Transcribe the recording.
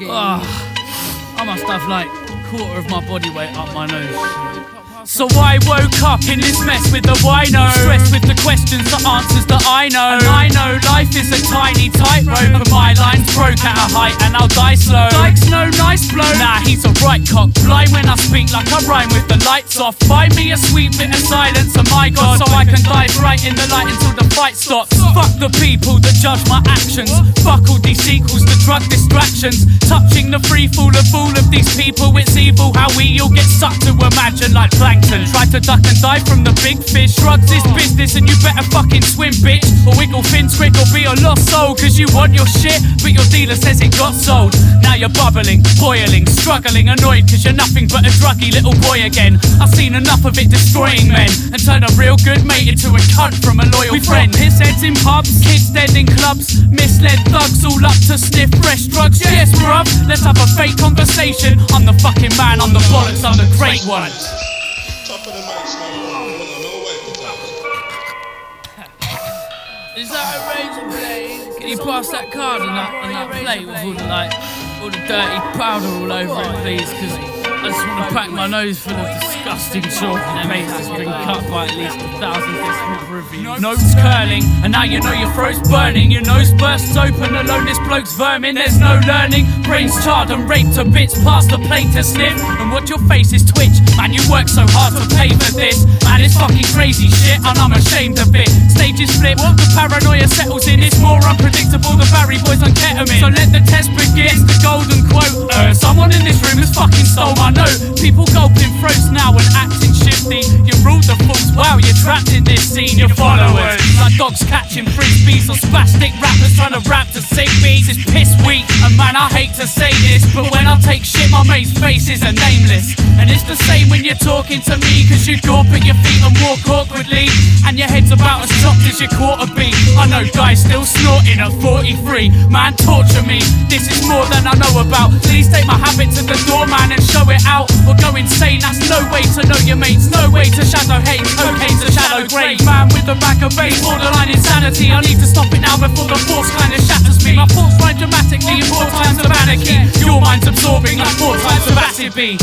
Oh, I must have like a quarter of my body weight up my nose. So I woke up in this mess with the wino Stressed with the questions, the answers that I know. And I know life is a tiny tightrope. And my line's broke at a height and I'll die slow. Dike's no nice he's a right cock. Blind when I speak like I rhyme with the lights off. Find me a sweet bit of silence, oh my god So I can dive right in the light until the fight stops. Fuck the people that judge my actions. Fuck all these sequels to drug distractions. Touching the free fall of all these people It's evil how we all get sucked to imagine like plankton. Try to duck and dive from the big fish. Drugs is business and you better fucking swim, bitch. Or wiggle fin squig or be a lost soul. Cause you want your shit, but your dealer says it got sold. Now you're bubbling, boiling, struggling, annoyed cause you're nothing but a druggy little boy again. I've seen enough of it destroying men and turn a real good mate into a cunt from a loyal we friend. Piss heads in pubs, kids dead in clubs, misled thugs all up to sniff fresh drugs. Yes, bruv, let's have a fake conversation. I'm the fucking man, I'm the bollocks, I'm the great one. Is that a razor blade? Can you pass that card and that, and that plate with all the like, all the dirty powder all over it, please? Because I just want to pack my nose full of disgusting chalk and face has been cut by at least a thousand different reviews. Nose curling, and now you know your throat's burning. Your nose bursts open, alone this bloke's vermin. There's no learning. Brains charred and raped to bits past the plate to sniff. And watch your face is twitch. Man, you work so hard to pay for this. Man, it's fucking crazy shit, and I'm ashamed of it. Stages flip, the paranoia settles in. It's more unpredictable than Barry Boys on ketamine. So let the People gulping throats now and acting shifty. You rule the fools. Wow, you're trapped in this scene. Your followers like dogs catching frisbees or spastic rappers trying to rap to sing beats. It's piss weak, and man, I hate to say this, but when I take shit, my mate's faces are nameless. And it's the same when you're talking to me, cause you gawp at your feet and walk awkwardly. And your head's about as chopped as your quarter beat. I know guys still snorting at 43. Man, torture me. This is more than I know about. Please take my habit to the doorman and show it out. Or go insane, that's no way to know your mates. No way to shadow hate. Cocaine's a shallow grave. Man with a bag of bass, borderline insanity. I need to stop it now before the force kinda shatters me. My thoughts rhyme dramatically mind's absorbing like four times of acid B.